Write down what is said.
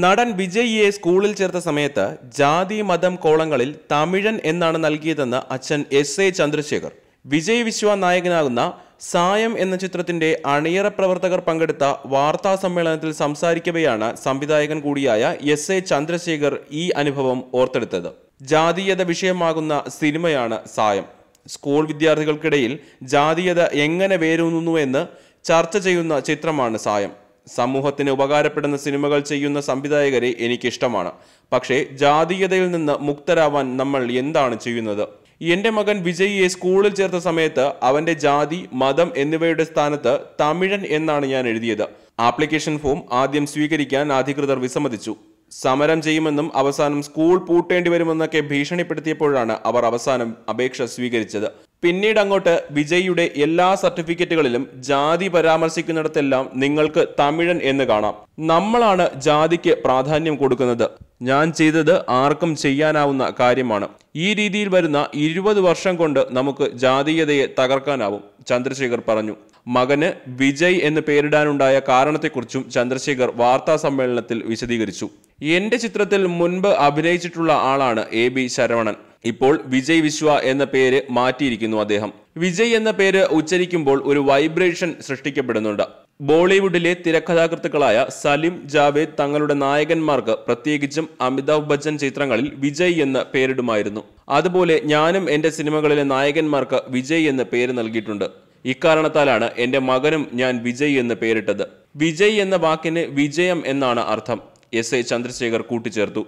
നടൻ വിജയിയെ സ്കൂളിൽ ചേർത്ത സമയത്ത് ജാതി മതം കോളങ്ങളിൽ തമിഴൻ എന്നാണ് നൽകിയതെന്ന് അച്ഛൻ എസ് എ ചന്ദ്രശേഖർ. വിജയ് വിശ്വ നായകനാകുന്ന സായം എന്ന ചിത്രത്തിന്റെ അണിയറ പ്രവർത്തകർ പങ്കെടുത്ത വാർത്താ സമ്മേളനത്തിൽ സംസാരിക്കവെയാണ് സംവിധായകൻ കൂടിയായ എസ് എ ചന്ദ്രശേഖർ ഈ അനുഭവം ഓർത്തെടുത്തത്. ജാതീയത വിഷയമാകുന്ന സിനിമയാണ് സായം. സ്കൂൾ വിദ്യാർത്ഥികൾക്കിടയിൽ ജാതീയത എങ്ങനെ വേരൂന്നുന്നു എന്ന് ചർച്ച ചെയ്യുന്ന ചിത്രമാണ് സായം. സമൂഹത്തിന് ഉപകാരപ്പെടുന്ന സിനിമകൾ ചെയ്യുന്ന സംവിധായകരെ എനിക്കിഷ്ടമാണ്. പക്ഷേ ജാതീയതയിൽ നിന്ന് മുക്തരാവാൻ നമ്മൾ എന്താണ് ചെയ്യുന്നത്? എന്റെ മകൻ വിജയിയെ സ്കൂളിൽ ചേർത്ത സമയത്ത് അവന്റെ ജാതി മതം എന്നിവയുടെ സ്ഥാനത്ത് തമിഴൻ എന്നാണ് ഞാൻ എഴുതിയത്. ആപ്ലിക്കേഷൻ ഫോം ആദ്യം സ്വീകരിക്കാൻ അധികൃതർ വിസമ്മതിച്ചു. സമരം ചെയ്യുമെന്നും അവസാനം സ്കൂൾ പൂട്ടേണ്ടി വരുമെന്നൊക്കെ ഭീഷണിപ്പെടുത്തിയപ്പോഴാണ് അവർ അവസാനം അപേക്ഷ സ്വീകരിച്ചത്. പിന്നീട് അങ്ങോട്ട് വിജയിയുടെ എല്ലാ സർട്ടിഫിക്കറ്റുകളിലും ജാതി പരാമർശിക്കുന്നിടത്തെല്ലാം നിങ്ങൾക്ക് തമിഴൻ എന്ന് കാണാം. നമ്മളാണ് ജാതിക്ക് പ്രാധാന്യം കൊടുക്കുന്നത്. ഞാൻ ചെയ്തത് ആർക്കും ചെയ്യാനാവുന്ന കാര്യമാണ്. ഈ രീതിയിൽ വരുന്ന ഇരുപത് വർഷം കൊണ്ട് നമുക്ക് ജാതീയതയെ തകർക്കാനാവും ചന്ദ്രശേഖർ പറഞ്ഞു. മകന് വിജയ് എന്ന് പേരിടാനുണ്ടായ കാരണത്തെക്കുറിച്ചും ചന്ദ്രശേഖർ വാർത്താ സമ്മേളനത്തിൽ വിശദീകരിച്ചു. എന്റെ ചിത്രത്തിൽ മുൻപ് അഭിനയിച്ചിട്ടുള്ള ആളാണ് എ ബി ശരവണൻ. ഇപ്പോൾ വിജയ് വിശ്വ എന്ന പേര് മാറ്റിയിരിക്കുന്നു അദ്ദേഹം. വിജയ് എന്ന പേര് ഉച്ചരിക്കുമ്പോൾ ഒരു വൈബ്രേഷൻ സൃഷ്ടിക്കപ്പെടുന്നുണ്ട്. ബോളിവുഡിലെ തിരക്കഥാകൃത്തുക്കളായ സലിം ജാവേദ് തങ്ങളുടെ നായകന്മാർക്ക് പ്രത്യേകിച്ചും അമിതാഭ് ബച്ചൻ ചിത്രങ്ങളിൽ വിജയ് എന്ന് പേരിടുമായിരുന്നു. അതുപോലെ ഞാനും എന്റെ സിനിമകളിലെ നായകന്മാർക്ക് വിജയ് എന്ന് പേര് നൽകിയിട്ടുണ്ട്. ഇക്കാരണത്താലാണ് എന്റെ മകനും ഞാൻ വിജയ് എന്ന് പേരിട്ടത്. വിജയ് എന്ന വാക്കിന് വിജയം എന്നാണ് അർത്ഥം. എസ്. എ. ചന്ദ്രശേഖർ കൂട്ടിച്ചേർത്തു.